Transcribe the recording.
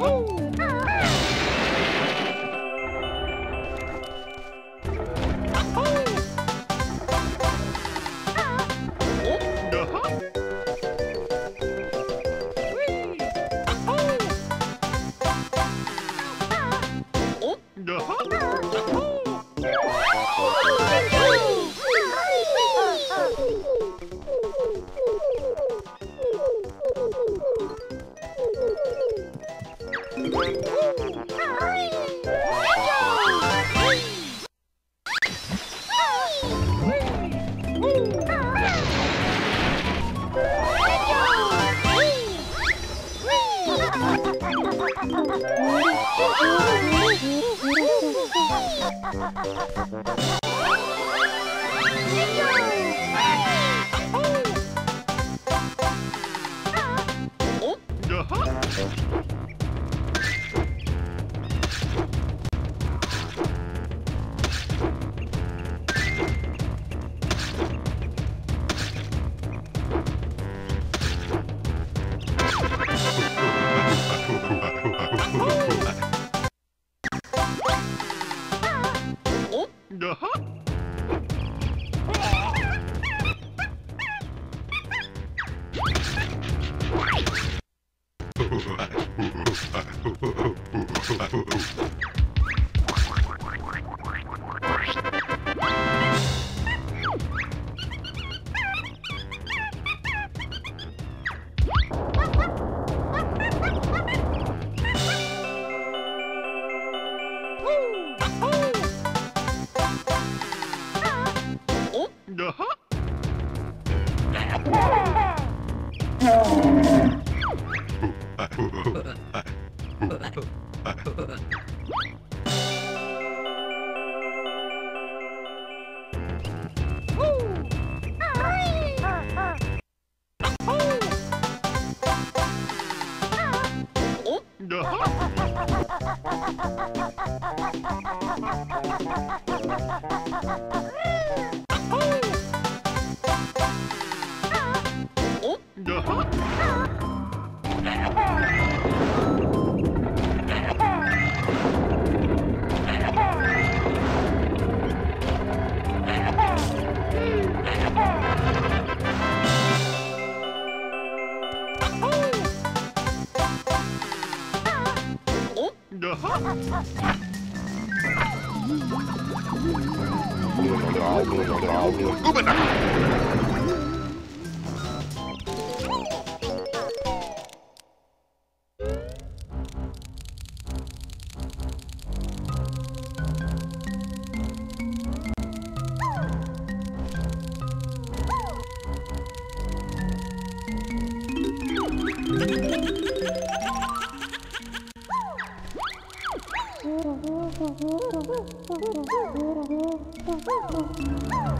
Woo! Uh-huh. Uh-huh. Ha ha ha ha! Ubina! Woo-hoo-hoo!